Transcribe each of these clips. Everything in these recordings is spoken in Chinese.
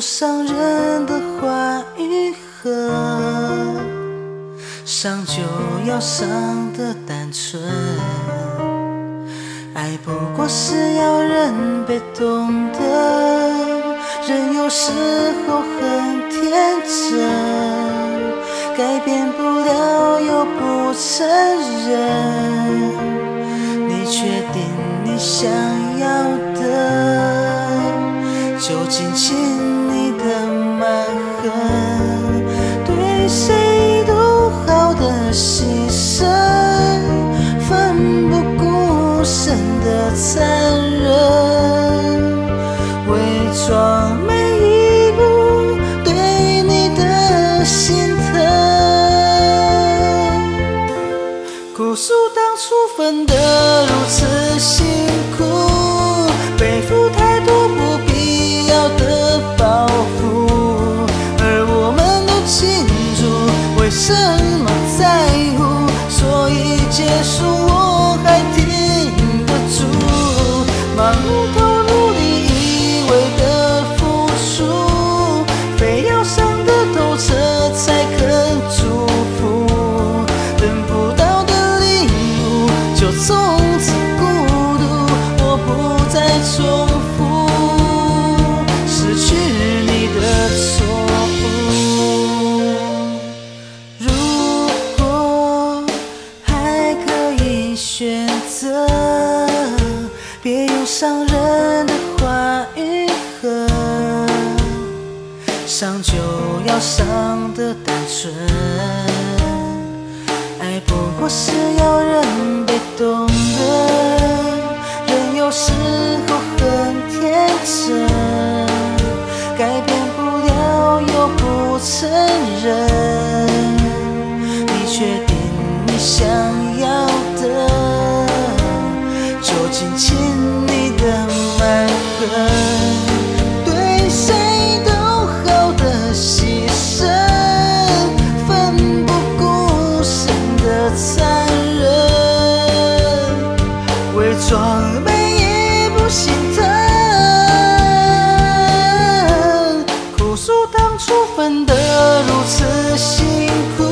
伤人的话语和伤就要伤的单纯。爱不过是要人被懂得，人有时候很天真，改变不了又不承认。你确定你想要的，就紧牺牲，奋不顾身的残忍，伪装每一步对你的心疼。哭诉当初分得如此狠选择，别用伤人的话语和伤就要伤的单纯。爱不过是要人被懂得，人有时候很天真，改变不了又不承认。你确定你想当初分得如此辛苦，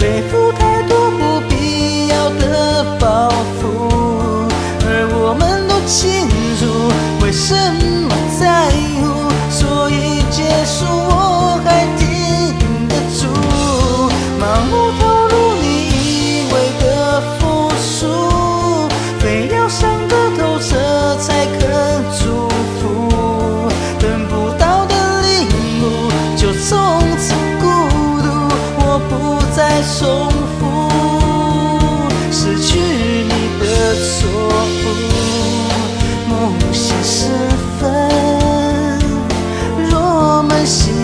背负太多不必要的包袱，而我们都清楚为什 hoje.